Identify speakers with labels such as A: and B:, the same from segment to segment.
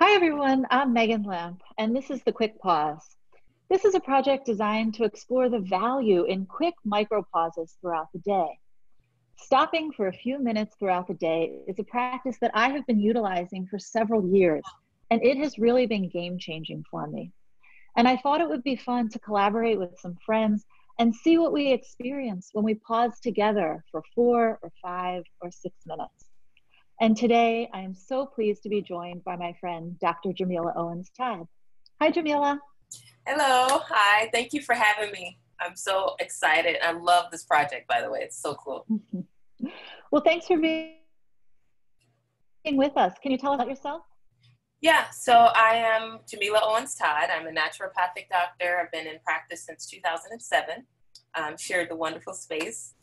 A: Hi, everyone. I'm Maegan Lemp, and this is the Quick Pause. This is a project designed to explore the value in quick micro pauses throughout the day. Stopping for a few minutes throughout the day is a practice that I have been utilizing for several years, and it has really been game changing for me. And I thought it would be fun to collaborate with some friends and see what we experience when we pause together for four or five or six minutes. And today I am so pleased to be joined by my friend, Dr. Jamila Owens Todd. Hi, Jamila.
B: Hello. Hi. Thank you for having me. I'm so excited. I love this project, by the way. It's so cool.
A: well, thanks for being with us. Can you tell us about yourself?
B: Yeah, so I am Jamila Owens Todd. I'm a naturopathic doctor. I've been in practice since 2007. Um, shared the wonderful space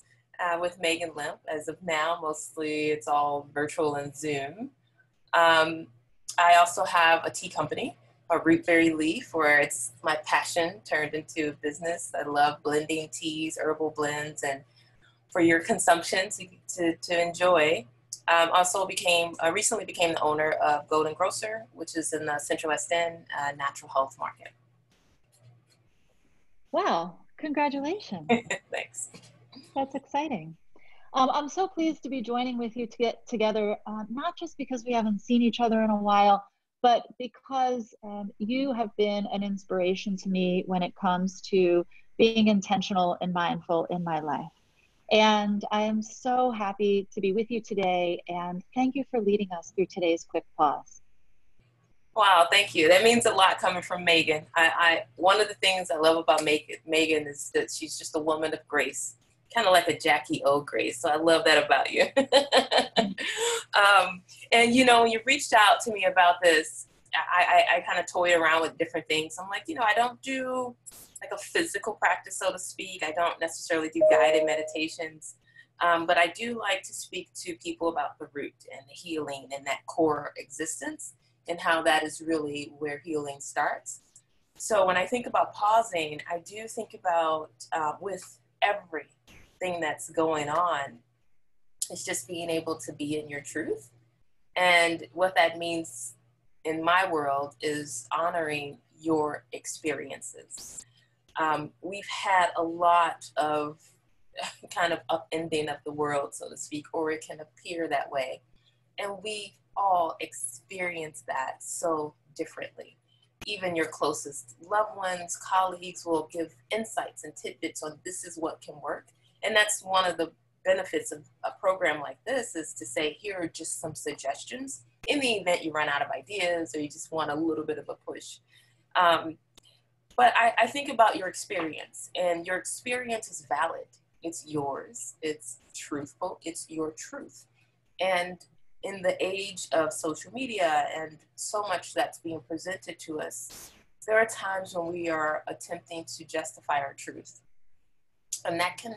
B: uh, with Maegan Lemp. As of now, mostly it's all virtual and Zoom. Um, I also have a tea company, a Rootberry Leaf, where it's my passion turned into a business. I love blending teas, herbal blends, and for your consumption to, to, to enjoy. Um, also became uh, recently became the owner of Golden Grocer, which is in the Central West End uh, natural health market.
A: Wow! Congratulations.
B: Thanks.
A: That's exciting. Um, I'm so pleased to be joining with you to get together, uh, not just because we haven't seen each other in a while, but because um, you have been an inspiration to me when it comes to being intentional and mindful in my life. And I am so happy to be with you today. And thank you for leading us through today's quick pause.
B: Wow, thank you. That means a lot coming from Maegan. I, I one of the things I love about Maegan, Maegan is that she's just a woman of grace, kind of like a Jackie O Grace. So I love that about you. um, and you know, when you reached out to me about this, I, I, I kind of toyed around with different things. I'm like, you know, I don't do like a physical practice, so to speak. I don't necessarily do guided meditations, um, but I do like to speak to people about the root and the healing and that core existence and how that is really where healing starts. So when I think about pausing, I do think about uh, with everything that's going on, it's just being able to be in your truth. And what that means in my world is honoring your experiences um, we've had a lot of kind of upending of the world, so to speak, or it can appear that way. And we all experience that so differently. Even your closest loved ones, colleagues will give insights and tidbits on this is what can work. And that's one of the benefits of a program like this is to say, here are just some suggestions in the event you run out of ideas or you just want a little bit of a push. Um, but I, I think about your experience, and your experience is valid. It's yours, it's truthful, it's your truth. And in the age of social media and so much that's being presented to us, there are times when we are attempting to justify our truth. And that can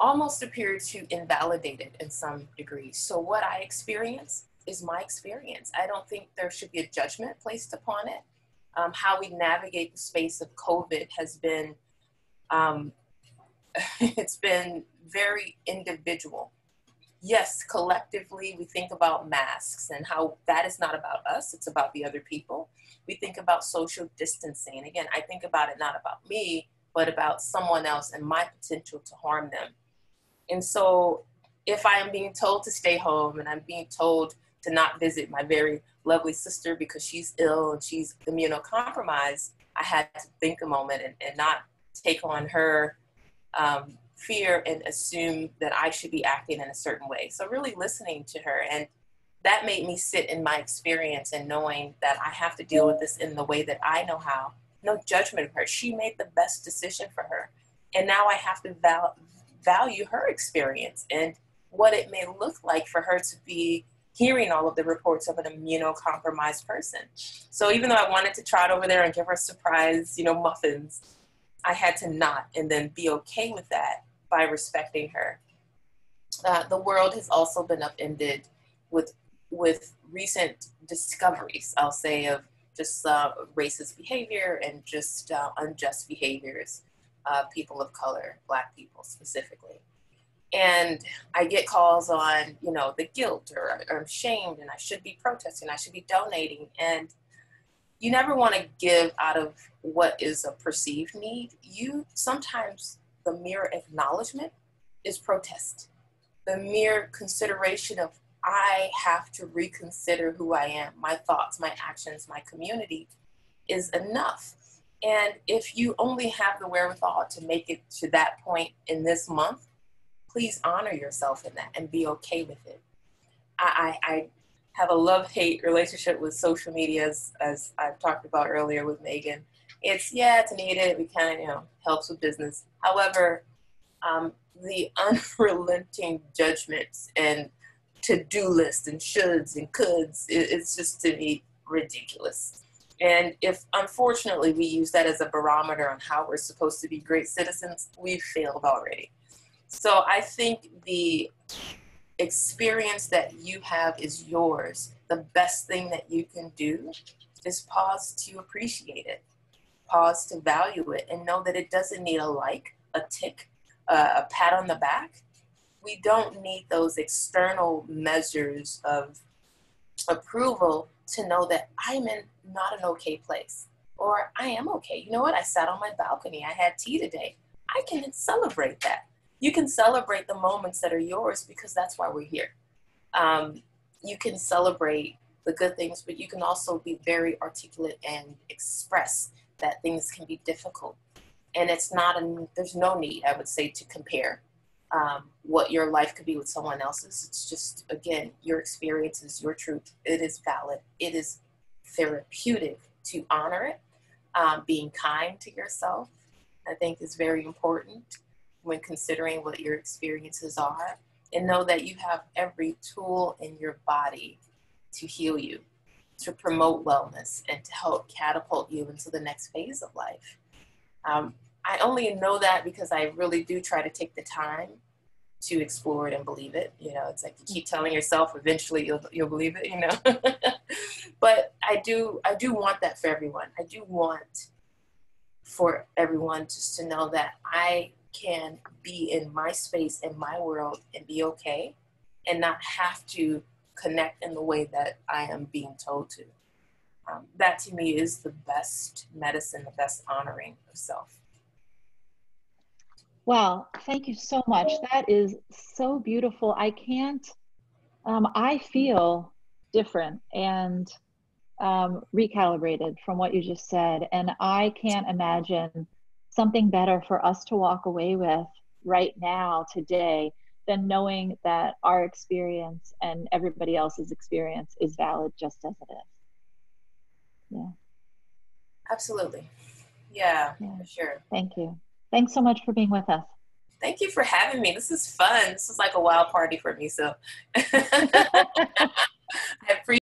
B: almost appear to invalidate it in some degree. So, what I experience is my experience. I don't think there should be a judgment placed upon it um, how we navigate the space of COVID has been, um, it's been very individual. Yes, collectively, we think about masks and how that is not about us, it's about the other people. We think about social distancing. Again, I think about it not about me, but about someone else and my potential to harm them. And so, if I am being told to stay home and I'm being told to not visit my very lovely sister because she's ill and she's immunocompromised, I had to think a moment and, and not take on her um, fear and assume that I should be acting in a certain way. So, really listening to her. And that made me sit in my experience and knowing that I have to deal with this in the way that I know how. No judgment of her. She made the best decision for her. And now I have to val- value her experience and what it may look like for her to be hearing all of the reports of an immunocompromised person. So even though I wanted to trot over there and give her a surprise, you know, muffins, I had to not and then be okay with that by respecting her. Uh, the world has also been upended with with recent discoveries, I'll say, of just uh, racist behavior and just uh, unjust behaviors, uh, people of color, Black people specifically. and I get calls on, you know, the guilt or, or I'm shamed and I should be protesting, I should be donating. And you never want to give out of what is a perceived need. You sometimes the mere acknowledgement is protest. The mere consideration of I have to reconsider who I am, my thoughts, my actions, my community is enough. And if you only have the wherewithal to make it to that point in this month, please honor yourself in that and be okay with it. I, I, I have a love hate relationship with social media, as, as I've talked about earlier with Maegan. It's, yeah, it's needed. We kind of, you know, helps with business. However, um, the unrelenting judgments and to-do lists and shoulds and coulds, it, it's just to me ridiculous. And if unfortunately we use that as a barometer on how we're supposed to be great citizens, we've failed already. So I think the experience that you have is yours. The best thing that you can do is pause to appreciate it, pause to value it, and know that it doesn't need a like, a tick, uh, a pat on the back. We don't need those external measures of approval to know that I'm in not an okay place or I am okay. You know what? I sat on my balcony, I had tea today. I can celebrate that you can celebrate the moments that are yours because that's why we're here. Um, you can celebrate the good things, but you can also be very articulate and express that things can be difficult. And it's not, a, there's no need, I would say, to compare um, what your life could be with someone else's. It's just, again, your experience is your truth. It is valid. It is therapeutic to honor it. Um, being kind to yourself, I think, is very important when considering what your experiences are and know that you have every tool in your body to heal you, to promote wellness, and to help catapult you into the next phase of life. Um, I only know that because I really do try to take the time to explore it and believe it. You know, it's like you keep telling yourself, eventually you'll you'll believe it. You know, but I do I do want that for everyone. I do want for everyone just to know that I can be in my space, in my world, and be okay and not have to connect in the way that I am being told to. Um, that to me is the best medicine, the best honoring of self.
A: Well, thank you so much. That is so beautiful. I can't, um, I feel different and um, recalibrated from what you just said. And I can't imagine something better for us to walk away with right now, today, than knowing that our experience and everybody else's experience is valid just as it is. Yeah.
B: Absolutely. Yeah, yeah, for sure.
A: Thank you. Thanks so much for being with us.
B: Thank you for having me. This is fun. This is like a wild party for me. So I appreciate